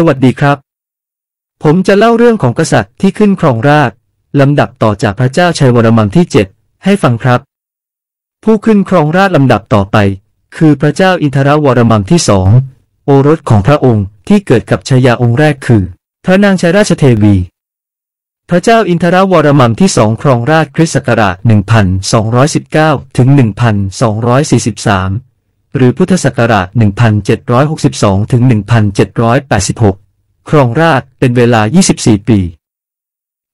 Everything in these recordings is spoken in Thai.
สวัสดีครับ ผมจะเล่าเรื่องของกษัตริย์ที่ขึ้นครองราชลำดับต่อจากพระเจ้าชัยวรมันที่เจ็ดให้ฟังครับ ผู้ขึ้นครองราชลำดับต่อไป คือพระเจ้าอินทรวรมันที่สองโอรสของพระองค์ที่เกิดกับชายาองค์แรกคือ พระนางชัยราชเทวี พระเจ้าอินทรวรมันที่สองครองราชย์คริสต์ศักราช 1219 ถึง 1243 หรือพุทธศักราช 1762 ถึง 1786 ครองราชเป็นเวลา 24 ปี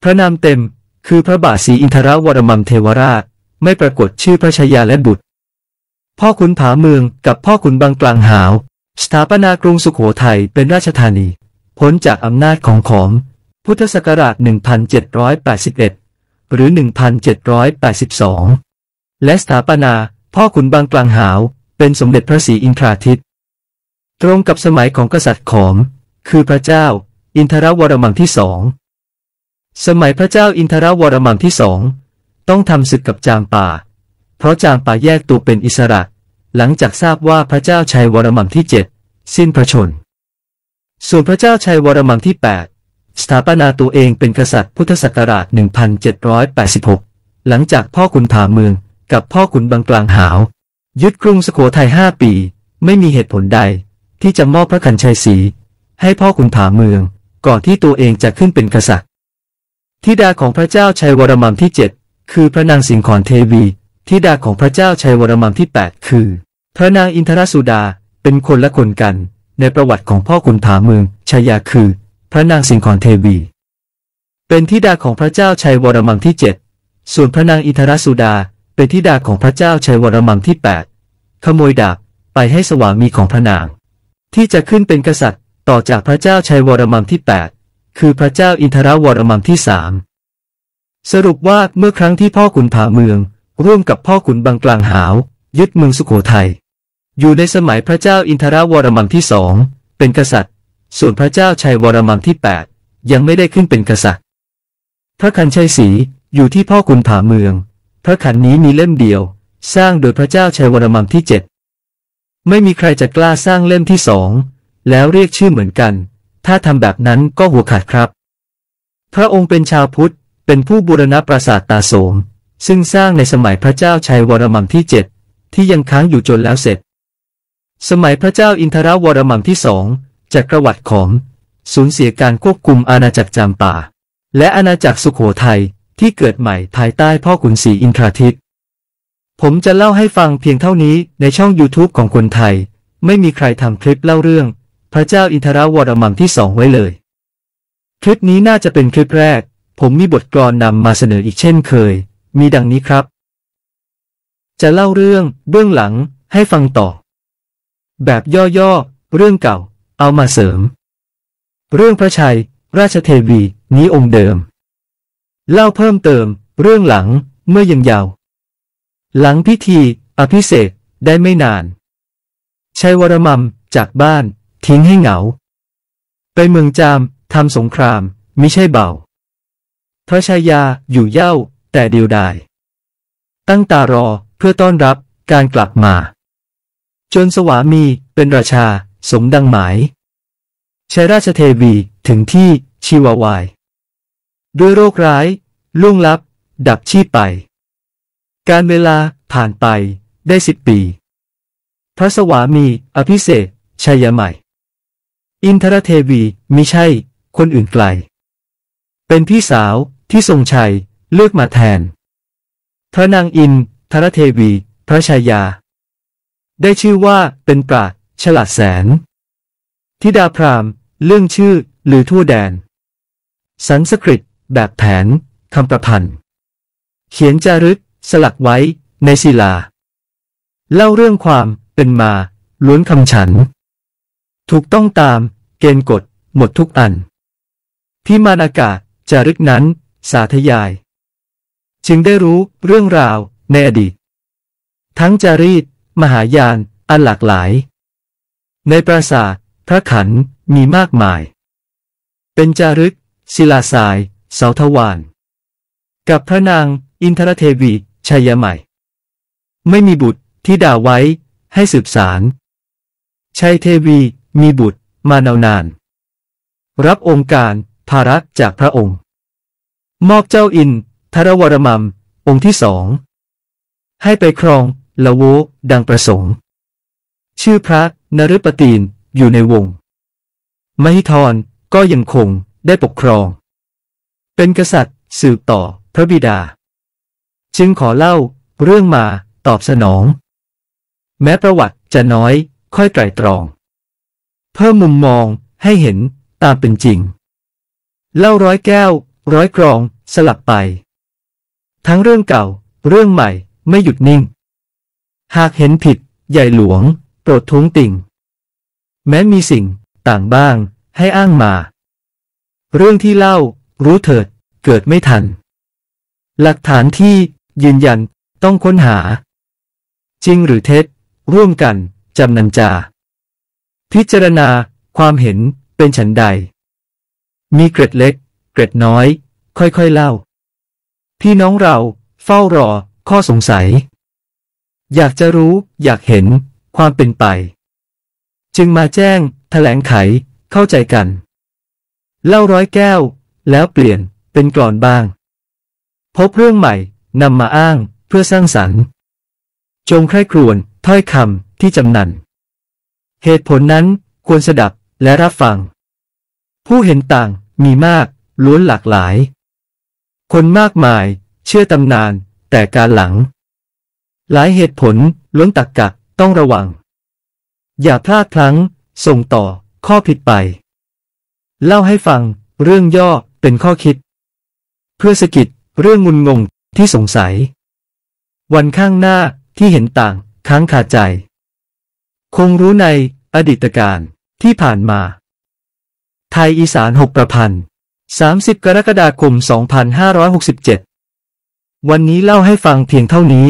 พระนามเต็ม คือพระบาทศรีอินทรวรมันเทวราช ไม่ปรากฏชื่อพระชายาและบุตร พ่อขุนผาเมืองกับพ่อขุนบางกลางหาว สถาปนากรุงสุขโขทัยเป็นราชธานี พ้นจากอำนาจของขอม พุทธศักราช 1781 หรือ 1782 และสถาปนาพ่อขุนบางกลางหาว เป็นสมเด็จพระศรีอินทราทิตย์ตรงกับสมัยของกษัตริย์ขอม คือพระเจ้า อินทรวรมันที่สอง สมัยพระเจ้าอินทรวรมันที่สอง ต้องทำศึกกับจางป่า เพราะจางป่าแยกตัวเป็นอิสระ หลังจากทราบว่าพระเจ้าชัยวรมันที่เจ็ดสิ้นพระชน ส่วนพระเจ้าชัยวรมันที่ 8 สถาปนาตัวเองเป็นกษัตริย์พุทธศักราช 1786 หลังจากพ่อขุนผาเมืองกับพ่อขุนบางกลางหาว ยึดกรุงสุโขทัยห้าปี ไม่มีเหตุผลใด ที่จะมอบพระคันชัยศรีให้พ่อขุนผาเมือง ก่อนที่ตัวเองจะขึ้นเป็นกษัตริย์ธิดาของพระเจ้าชัยวรมันที่เจ็ดคือพระนางสิงขอนเทวีธิดาของพระเจ้าชัยวรมันที่ 8 คือ พระนางอินทรสุดาเป็นคนละคนกัน ในประวัติของพ่อขุนผาเมืองชายาคือ พระนางสิงขอนเทวี เป็นธิดาของพระเจ้าชัยวรมันที่เจ็ดส่วนพระนางอินทรสุดา เป็นธิดาของพระเจ้าชัยวรมันที่แปดขโมยดาบไปให้สวามีของพระนาง ที่จะขึ้นเป็นกษัตริย์ต่อจากพระเจ้าชัยวรมันที่แปดคือพระเจ้าอินทรวรมันที่สามสรุปว่าเมื่อครั้งที่พ่อขุนผาเมือง ร่วมกับพ่อขุนบางกลางหาว ยึดเมืองสุโขทัยอยู่ในสมัยพระเจ้าอินทรวรมันที่สองเป็นกษัตริย์ ส่วนพระเจ้าชัยวรมันที่แปดยังไม่ได้ขึ้นเป็นกษัตริย์ พระคันชัยศรีอยู่ที่พ่อขุนผาเมือง พระขันนี้มีเล่มเดียว สร้างโดยพระเจ้าชัยวรมันที่เจ็ดไม่มีใครจะกล้าสร้างเล่มที่สองแล้วเรียกชื่อเหมือนกัน ถ้าทำแบบนั้นก็หัวขาดครับ พระองค์เป็นชาวพุทธ เป็นผู้บูรณะปราสาทตาโสม ซึ่งสร้างในสมัยพระเจ้าชัยวรมันที่เจ็ดที่ยังค้างอยู่จนแล้วเสร็จ สมัยพระเจ้าอินทรวรมันที่สองจักรวรรดิของ สูญเสียการควบคุมอาณาจักรจามป่า และอาณาจักรสุขโขทัย ที่เกิดใหม่ภายใต้พ่อขุนศรีอินทราทิต ผมจะเล่าให้ฟังเพียงเท่านี้ในช่อง YouTube ของคนไทย ไม่มีใครทำคลิปเล่าเรื่อง พระเจ้าอินทราวรมันที่สองไว้เลย คลิปนี้น่าจะเป็นคลิปแรก ผมมีบทกลอนนำมาเสนออีกเช่นเคย มีดังนี้ครับ จะเล่าเรื่องเบื้องหลังให้ฟังต่อ แบบย่อๆ เรื่องเก่า เอามาเสริม เรื่องพระชัย ราชเทวีนี้องค์เดิม เล่าเพิ่มเติม เรื่องหลังเมื่อยังยาว หลังพิธี อภิเษกได้ไม่นานชัยวรมัมจากบ้าน ทิ้งให้เหงา ไปเมืองจามทำสงครามมิใช่เบาพระชายาอยู่เย่าแต่เดียวดาย ตั้งตารอเพื่อต้อนรับการกลับมา จนสวามีเป็นราชาสมดังหมายชัยราชเทวีถึงที่ชีวาวาย ด้วยโรคร้าย ล่วงลับ ดับชีพไป การเวลาผ่านไปได้สิบปี พระสวามีอภิเศษชัยใหม่ อินทรเทวีมิใช่ คนอื่นไกล เป็นพี่สาวที่ทรงชัยเลือกมาแทน พระนางอินทรเทวี พระชายา ได้ชื่อว่าเป็นปราดฉลาดแสน ธิดาพราหมณ์เรื่องชื่อหรือทั่วแดน สันสกฤต แบบแผนคำประพันธ์ เขียนจารึก สลักไว้ในศิลา เล่าเรื่องความเป็นมา ล้วนคำฉัน ถูกต้องตามเกณฑ์กฎหมดทุกอัน พิมานอากาศจารึกนั้น สาธยาย จึงได้รู้เรื่องราวในอดีต ทั้งจารีต มหายาน อันหลากหลาย ในปราสาทพระขันมีมากมาย เป็นจารึก ศิลาทราย เสาทวานกับพระนางอินทรเทวีชัยใหม่ ไม่มีบุตรที่ด่าไว้ให้สืบสารชัยเทวีมีบุตรมานานาน รับองค์การภาระจากพระองค์ มอบเจ้าอินทรวรมัมองค์ที่สอง ให้ไปครองละโวดังประสงค์ ชื่อพระนฤปตีนอยู่ในวง มหิธรก็ยังคงได้ปกครอง เป็นกษัตริย์ สืบต่อ พระบิดา จึงขอเล่า เรื่องมา ตอบสนอง แม้ประวัติจะน้อย ค่อยไตรตรอง เพิ่มมุมมองให้เห็นตามเป็นจริง เล่าร้อยแก้ว ร้อยกรอง สลับไป ทั้งเรื่องเก่า เรื่องใหม่ไม่หยุดนิ่ง หากเห็นผิด ใหญ่หลวง โปรดท้วงติ่ง แม้มีสิ่ง ต่างบ้าง ให้อ้างมา เรื่องที่เล่า รู้เถิด เกิดไม่ทัน หลักฐานที่ยืนยันต้องค้นหา จริงหรือเท็จ ร่วมกัน จำนันจา พิจารณาความเห็นเป็นฉันใด มีเกร็ดเล็ก เกร็ดน้อย ค่อยๆเล่า พี่น้องเราเฝ้ารอข้อสงสัย อยากจะรู้อยากเห็นความเป็นไป จึงมาแจ้งแถลงไขเข้าใจกัน เล่าร้อยแก้ว แล้วเปลี่ยนเป็นกลอนบ้าง พบเรื่องใหม่นำมาอ้างเพื่อสร้างสรรค์ จงใคร่ครวญถ้อยคำที่จำนัน เหตุผลนั้นควรสดับและรับฟัง ผู้เห็นต่างมีมากล้วนหลากหลาย คนมากมายเชื่อตำนานแต่การหลัง หลายเหตุผลล้วนตักกะต้องระวัง อย่าพลาดพลั้งส่งต่อข้อผิดไป เล่าให้ฟังเรื่องย่อ เป็นข้อคิด เพื่อสะกิดเรื่องงุนงงที่สงสัย วันข้างหน้าที่เห็นต่างค้างคาใจ คงรู้ในอดีตการที่ผ่านมา ไทยอีสานหกประพันธ์ 30 กรกฎาคม 2567 วันนี้เล่าให้ฟังเพียงเท่านี้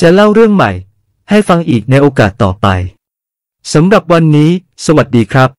จะเล่าเรื่องใหม่ ให้ฟังอีกในโอกาสต่อไปสำหรับวันนี้ สวัสดีครับ